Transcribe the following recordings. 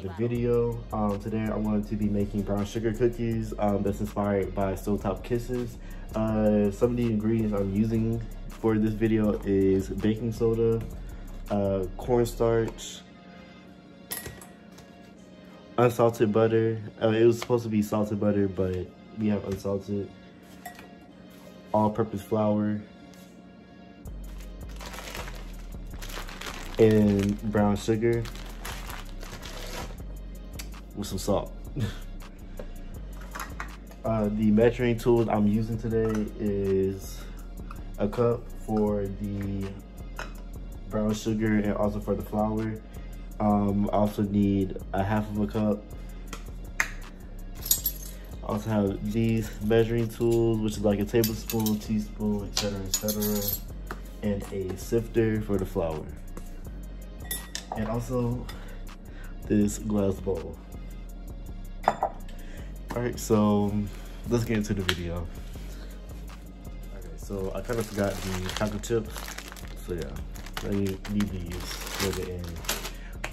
another video. Um, today I wanted to be making brown sugar cookies um, that's inspired by Stovetop Kisses. Uh, some of the ingredients I'm using for this video is baking soda, uh, cornstarch, unsalted butter. Uh, it was supposed to be salted butter, but we have unsalted, all-purpose flour, and brown sugar with some salt. uh, the measuring tools I'm using today is a cup for the brown sugar and also for the flour. Um, I also need a half of a cup. I also have these measuring tools, which is like a tablespoon, teaspoon, etc., etc., and a sifter for the flour and also this glass bowl. All right, so let's get into the video. Okay, so I kind of forgot the chocolate chips. So yeah, I need, need these for the end.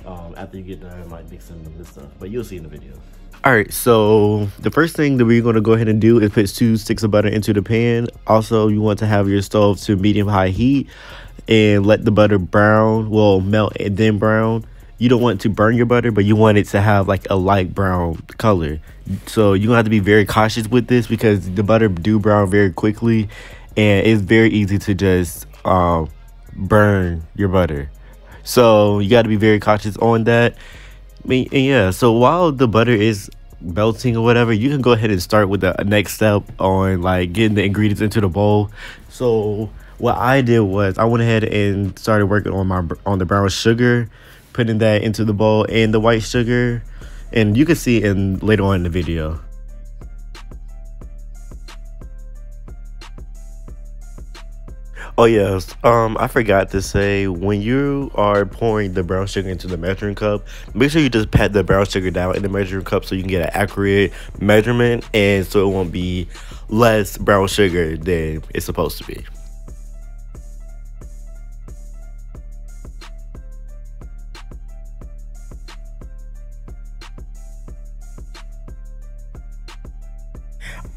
Um, after you get done, I might mix in this stuff, but you'll see in the video. All right, so the first thing that we're going to go ahead and do is put two sticks of butter into the pan. Also, you want to have your stove to medium high heat and let the butter brown, well, melt and then brown. You don't want to burn your butter, but you want it to have like a light brown color. So you're gonna have to be very cautious with this because the butter do brown very quickly and it's very easy to just um, burn your butter. So you got to be very cautious on that. I mean, yeah, so while the butter is melting or whatever, you can go ahead and start with the next step on like getting the ingredients into the bowl. So what I did was I went ahead and started working on my on the brown sugar, putting that into the bowl and the white sugar, and you can see in later on in the video. Oh yes, um, I forgot to say when you are pouring the brown sugar into the measuring cup, make sure you just pat the brown sugar down in the measuring cup so you can get an accurate measurement and so it won't be less brown sugar than it's supposed to be.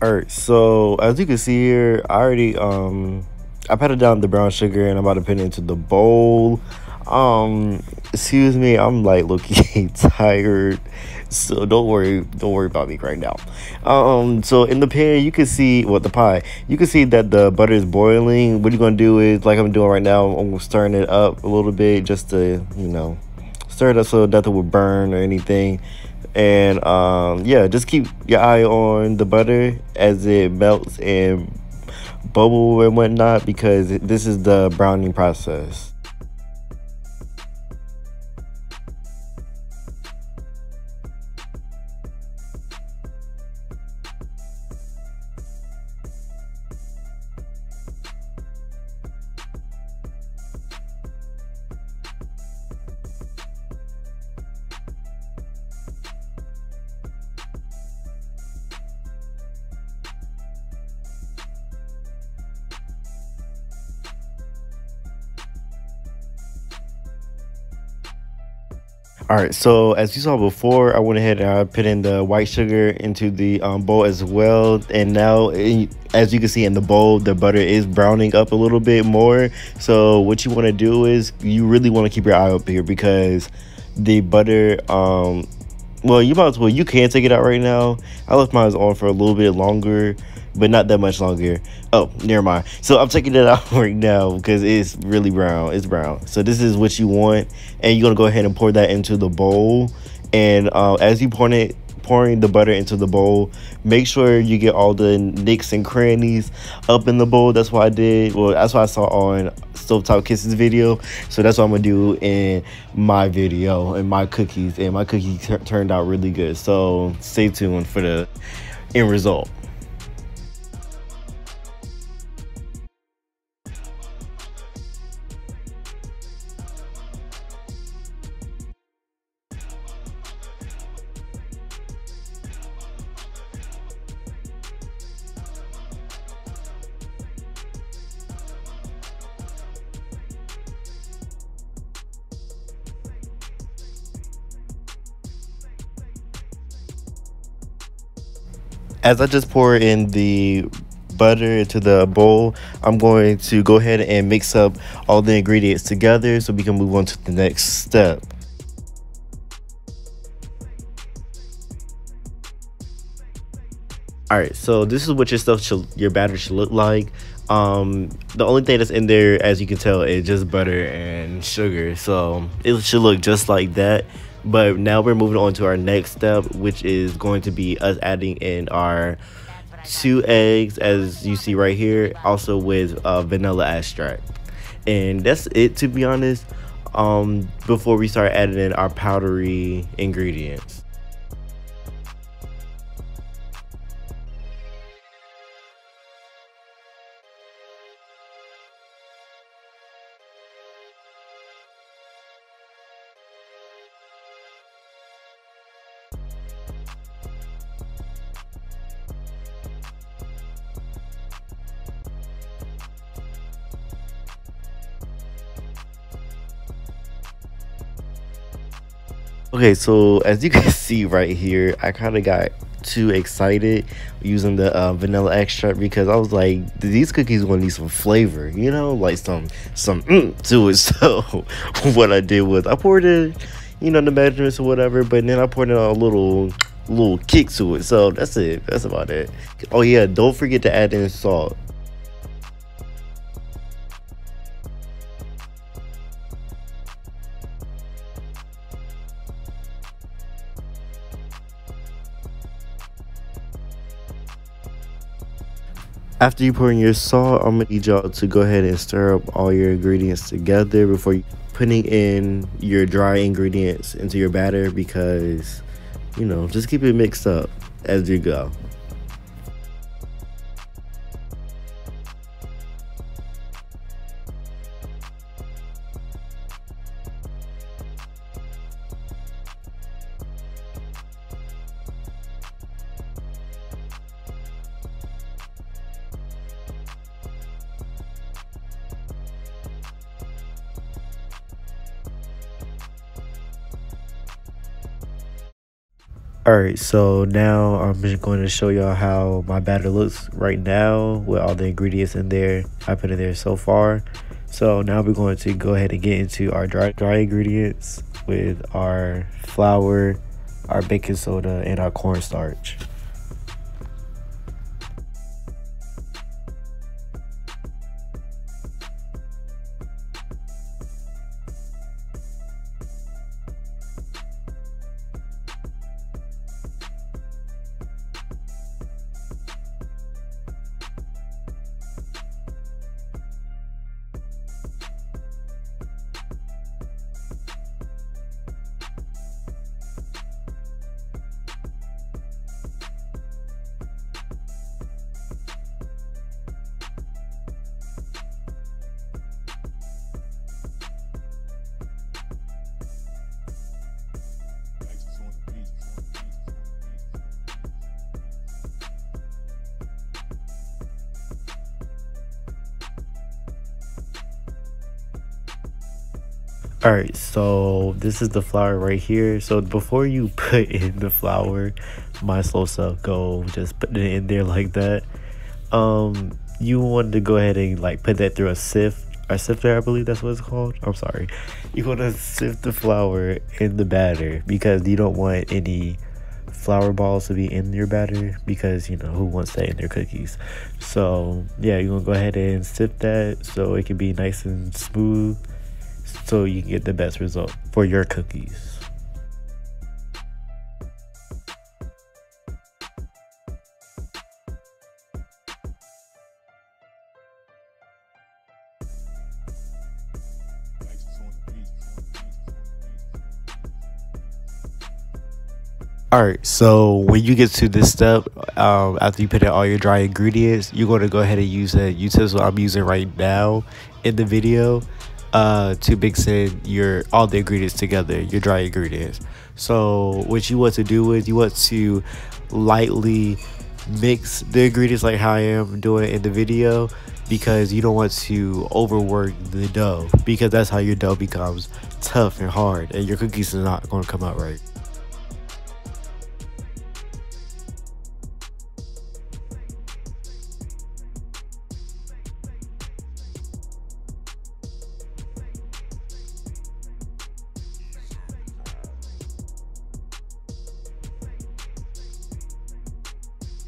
All right so as you can see here i already um i patted down the brown sugar and i'm about to put it into the bowl. Um excuse me i'm like looking tired. So don't worry don't worry about me right now. Um so in the pan you can see what well, the pie. You can see that the butter is boiling. What you're gonna do is like i'm doing right now i'm stirring it up a little bit just to you know stir it up so nothing will burn or anything and um, yeah just keep your eye on the butter as it melts and bubble and whatnot because this is the browning process All right, so as you saw before, I went ahead and I put in the white sugar into the um, bowl as well. And now, as you can see in the bowl, the butter is browning up a little bit more. So what you want to do is you really want to keep your eye up here because the butter, um, well, you might as well, you can take it out right now. I left mine on for a little bit longer but not that much longer. Oh, never mind. So I'm taking it out right now because it's really brown. It's brown. So this is what you want, and you're gonna go ahead and pour that into the bowl. And uh, as you pour it, pouring the butter into the bowl, make sure you get all the nicks and crannies up in the bowl. That's what I did. Well, that's what I saw on Stovetop Kisses video. So that's what I'm gonna do in my video and my cookies. And my cookies turned out really good. So stay tuned for the end result. As I just pour in the butter into the bowl, I'm going to go ahead and mix up all the ingredients together so we can move on to the next step. All right, so this is what your stuff should, your batter should look like. Um, the only thing that's in there, as you can tell, is just butter and sugar. So it should look just like that. But now we're moving on to our next step, which is going to be us adding in our two eggs, as you see right here, also with uh, vanilla extract. And that's it, to be honest, um, before we start adding in our powdery ingredients. Okay, so as you can see right here, I kind of got too excited using the uh, vanilla extract because I was like, these cookies gonna need some flavor, you know, like some some mm to it. So what I did was I poured it, you know, the measurements or whatever, but then I poured in a little little kick to it. So that's it. That's about it. Oh yeah, don't forget to add in salt. After you pour in your salt, I'm gonna need y'all to go ahead and stir up all your ingredients together before putting in your dry ingredients into your batter because you know just keep it mixed up as you go. Alright, so now I'm just going to show y'all how my batter looks right now with all the ingredients in there I put in there so far. So now we're going to go ahead and get into our dry, dry ingredients with our flour, our baking soda, and our cornstarch. All right so this is the flour right here. So before you put in the flour my slow self go just put it in there like that. Um you want to go ahead and like put that through a sift a sifter i believe that's what it's called? I'm sorry. You want to sift the flour in the batter because you don't want any flour balls to be in your batter because you know who wants that in their cookies? So yeah you're gonna go ahead and sift that so it can be nice and smooth so you get the best result for your cookies. All right, so when you get to this step, um, after you put in all your dry ingredients, you're going to go ahead and use a utensil I'm using right now in the video uh to mix in your all the ingredients together your dry ingredients. So what you want to do is you want to lightly mix the ingredients like how i am doing in the video because you don't want to overwork the dough because that's how your dough becomes tough and hard and your cookies are not going to come out right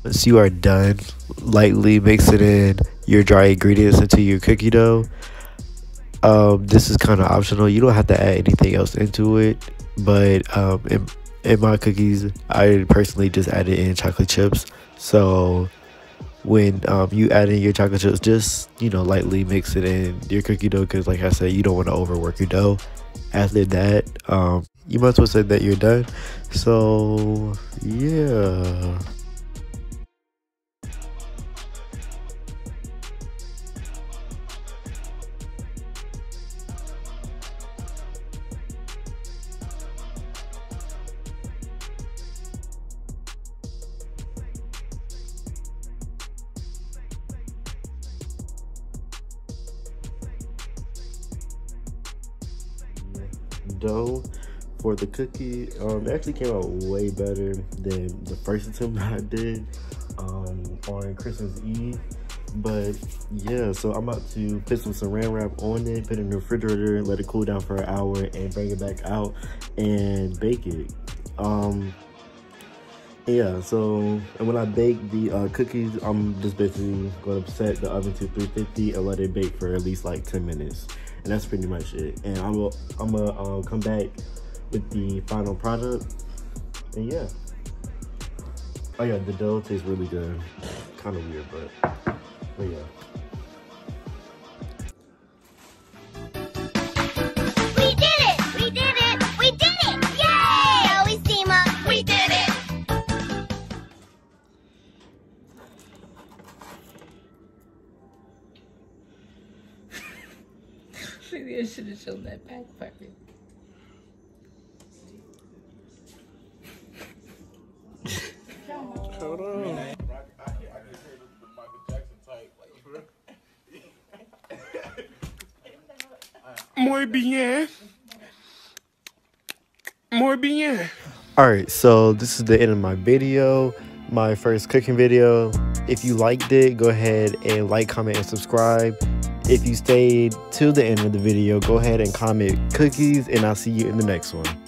Once you are done, lightly mix it in your dry ingredients into your cookie dough. Um, this is kind of optional. You don't have to add anything else into it, but um, in, in my cookies, I personally just added in chocolate chips. So when um, you add in your chocolate chips, just you know lightly mix it in your cookie dough because, like I said, you don't want to overwork your dough. After that, um, you might as well say that you're done. So yeah. Dough for the cookie. Um it actually came out way better than the first attempt i did um on christmas eve. But yeah so i'm about to put some saran wrap on it put it in the refrigerator let it cool down for an hour and bring it back out and bake it. Um yeah so and when i bake the uh, cookies i'm just basically going to set the oven to 350 and let it bake for at least like 10 minutes and that's pretty much it. And i'm gonna i'm gonna uh, come back with the final product. And yeah. Oh yeah the dough tastes really good. Kind of weird but but yeah Maybe I should have shown that back part. Muy bien. Muy bien. Alright, so this is the end of my video, my first cooking video. If you liked it, go ahead and like, comment, and subscribe. If you stayed till the end of the video, go ahead and comment cookies, and I'll see you in the next one.